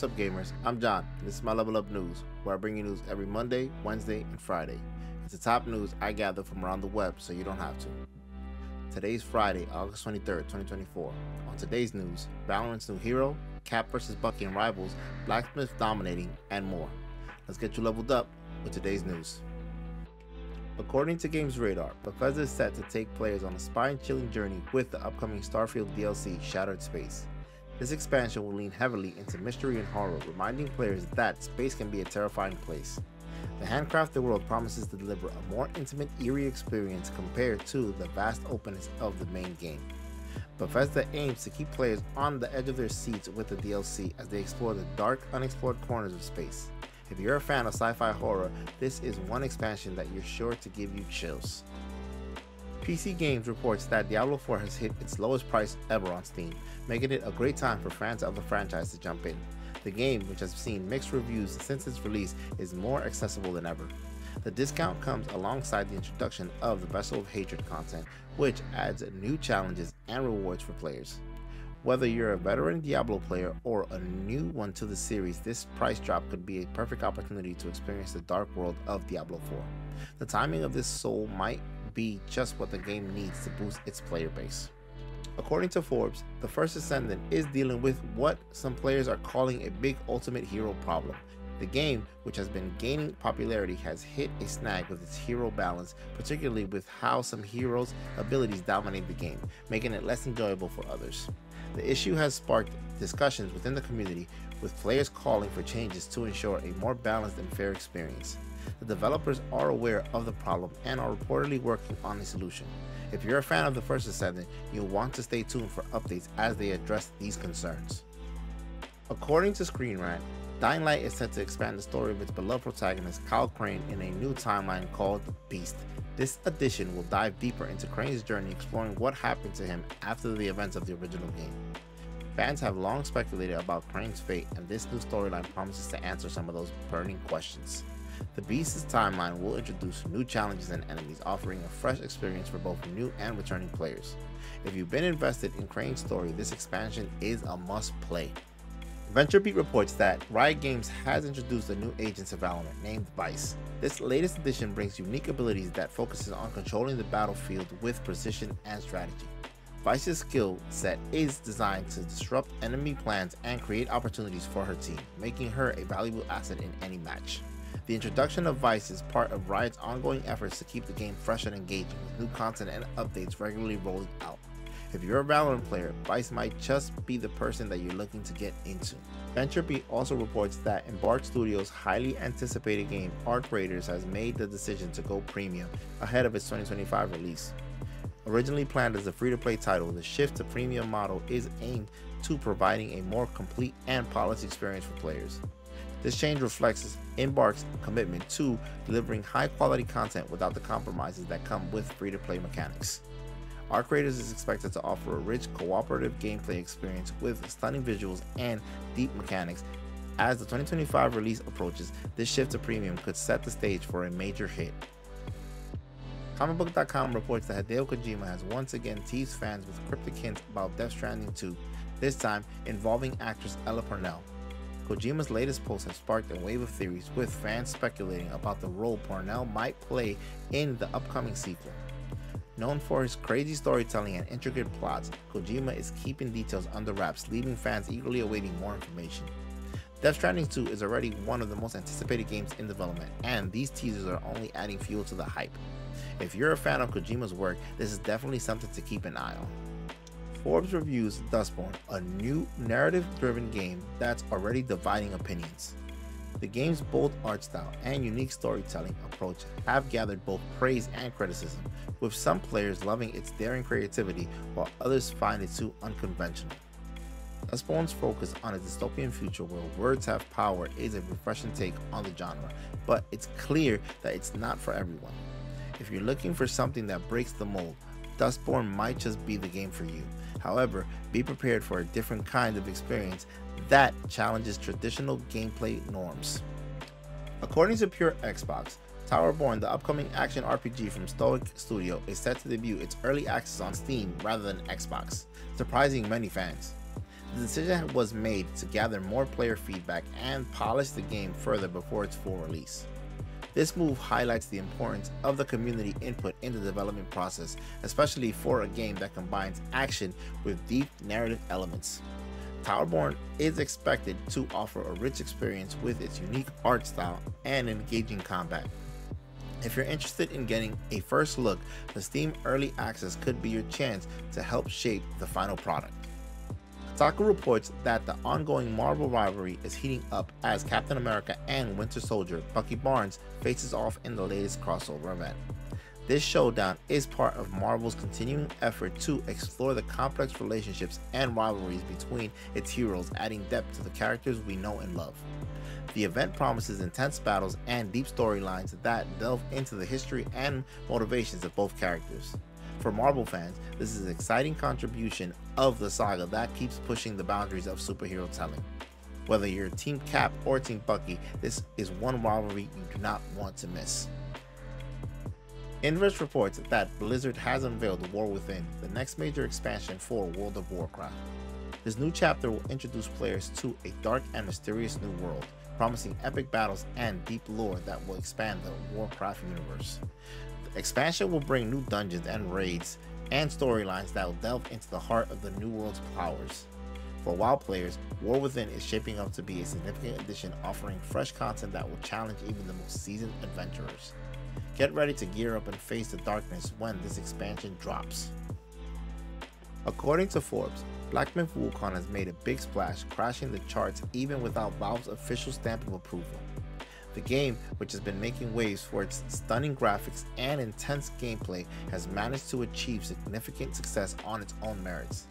What's up, gamers? I'm Jhon. And this is my Level Up News, where I bring you news every Monday, Wednesday, and Friday. It's the top news I gather from around the web, so you don't have to. Today's Friday, August 23rd, 2024. On today's news, Valorant's new hero, Cap vs. Bucky and rivals, Black Myth dominating, and more. Let's get you leveled up with today's news. According to Games Radar, Bethesda is set to take players on a spine-chilling journey with the upcoming Starfield DLC Shattered Space. This expansion will lean heavily into mystery and horror, reminding players that space can be a terrifying place. The handcrafted world promises to deliver a more intimate, eerie experience compared to the vast openness of the main game. Bethesda aims to keep players on the edge of their seats with the DLC as they explore the dark, unexplored corners of space. If you're a fan of sci-fi horror, this is one expansion that you're sure to give you chills. PC Games reports that Diablo 4 has hit its lowest price ever on Steam, making it a great time for fans of the franchise to jump in. The game, which has seen mixed reviews since its release, is more accessible than ever. The discount comes alongside the introduction of the Vessel of Hatred content, which adds new challenges and rewards for players. Whether you're a veteran Diablo player or a new one to the series, this price drop could be a perfect opportunity to experience the dark world of Diablo 4. The timing of this soul might be just what the game needs to boost its player base. According to Forbes, the First Descendant is dealing with what some players are calling a big ultimate hero problem. The game, which has been gaining popularity, has hit a snag with its hero balance, particularly with how some heroes' abilities dominate the game, making it less enjoyable for others. The issue has sparked discussions within the community, with players calling for changes to ensure a more balanced and fair experience. The developers are aware of the problem and are reportedly working on a solution. If you're a fan of the first Descendant, you'll want to stay tuned for updates as they address these concerns. According to Screen Rant, Dying Light is set to expand the story of its beloved protagonist Kyle Crane in a new timeline called Beast. This edition will dive deeper into Crane's journey exploring what happened to him after the events of the original game. Fans have long speculated about Crane's fate, and this new storyline promises to answer some of those burning questions. The Beast's timeline will introduce new challenges and enemies, offering a fresh experience for both new and returning players. If you've been invested in Crane's story, this expansion is a must play. VentureBeat reports that Riot Games has introduced a new agent to Valorant named Vyse. This latest edition brings unique abilities that focuses on controlling the battlefield with precision and strategy. Vyse's skill set is designed to disrupt enemy plans and create opportunities for her team, making her a valuable asset in any match. The introduction of Vyse is part of Riot's ongoing efforts to keep the game fresh and engaging, with new content and updates regularly rolling out. If you're a Valorant player, Vyse might just be the person that you're looking to get into. VentureBeat also reports that Embark Studios' highly anticipated game Arc Raiders has made the decision to go premium ahead of its 2025 release. Originally planned as a free-to-play title, the shift to premium model is aimed to providing a more complete and polished experience for players. This change reflects Embark's commitment to delivering high quality content without the compromises that come with free to play mechanics. Arc Raiders is expected to offer a rich cooperative gameplay experience with stunning visuals and deep mechanics. As the 2025 release approaches, this shift to premium could set the stage for a major hit. ComicBook.com reports that Hideo Kojima has once again teased fans with cryptic hints about Death Stranding 2, this time involving actress Ella Purnell. Kojima's latest post has sparked a wave of theories, with fans speculating about the role Purnell might play in the upcoming sequel. Known for his crazy storytelling and intricate plots, Kojima is keeping details under wraps, leaving fans eagerly awaiting more information. Death Stranding 2 is already one of the most anticipated games in development, and these teasers are only adding fuel to the hype. If you're a fan of Kojima's work, this is definitely something to keep an eye on. Forbes reviews Dustborn, a new narrative driven game that's already dividing opinions. The game's bold art style and unique storytelling approach have gathered both praise and criticism, with some players loving its daring creativity while others find it too unconventional. Dustborn's focus on a dystopian future where words have power is a refreshing take on the genre, but it's clear that it's not for everyone. If you're looking for something that breaks the mold, Dustborn might just be the game for you. However, be prepared for a different kind of experience that challenges traditional gameplay norms. According to Pure Xbox, Towerborne, the upcoming action RPG from Stoic Studio, is set to debut its early access on Steam rather than Xbox, surprising many fans. The decision was made to gather more player feedback and polish the game further before its full release. This move highlights the importance of the community input in the development process, especially for a game that combines action with deep narrative elements. Towerborne is expected to offer a rich experience with its unique art style and engaging combat. If you're interested in getting a first look, the Steam Early Access could be your chance to help shape the final product. Kotaku reports that the ongoing Marvel rivalry is heating up as Captain America and Winter Soldier Bucky Barnes faces off in the latest crossover event. This showdown is part of Marvel's continuing effort to explore the complex relationships and rivalries between its heroes, adding depth to the characters we know and love. The event promises intense battles and deep storylines that delve into the history and motivations of both characters. For Marvel fans, this is an exciting contribution of the saga that keeps pushing the boundaries of superhero telling. Whether you're Team Cap or Team Bucky, this is one rivalry you do not want to miss. Inverse reports that Blizzard has unveiled War Within, the next major expansion for World of Warcraft. This new chapter will introduce players to a dark and mysterious new world, promising epic battles and deep lore that will expand the Warcraft universe. The expansion will bring new dungeons and raids and storylines that will delve into the heart of the new world's powers. For WoW players, War Within is shaping up to be a significant addition offering fresh content that will challenge even the most seasoned adventurers. Get ready to gear up and face the darkness when this expansion drops. According to Forbes, Black Myth Wukong has made a big splash, crashing the charts even without Valve's official stamp of approval. The game, which has been making waves for its stunning graphics and intense gameplay, has managed to achieve significant success on its own merits.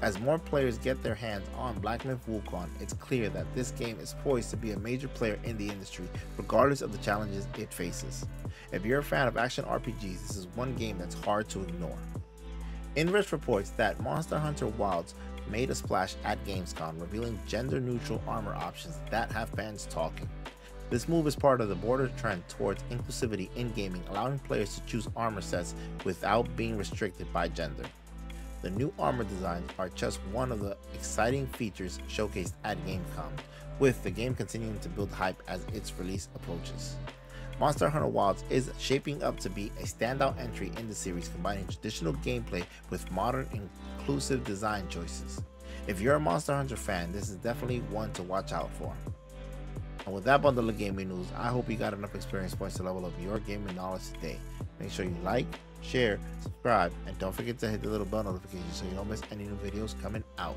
As more players get their hands on Black Myth Wukong, it's clear that this game is poised to be a major player in the industry, regardless of the challenges it faces. If you're a fan of action RPGs, this is one game that's hard to ignore. Inverse reports that Monster Hunter Wilds made a splash at Gamescom, revealing gender neutral armor options that have fans talking. This move is part of the broader trend towards inclusivity in gaming, allowing players to choose armor sets without being restricted by gender. The new armor designs are just one of the exciting features showcased at Gamescom, with the game continuing to build hype as its release approaches. Monster Hunter Wilds is shaping up to be a standout entry in the series, combining traditional gameplay with modern, inclusive design choices. If you're a Monster Hunter fan, this is definitely one to watch out for. And with that bundle of gaming news, I hope you got enough experience points to level up your gaming knowledge today. Make sure you like, share, subscribe, and don't forget to hit the little bell notification so you don't miss any new videos coming out.